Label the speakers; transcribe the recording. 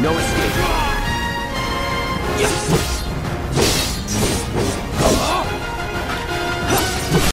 Speaker 1: No escape.